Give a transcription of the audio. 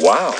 Wow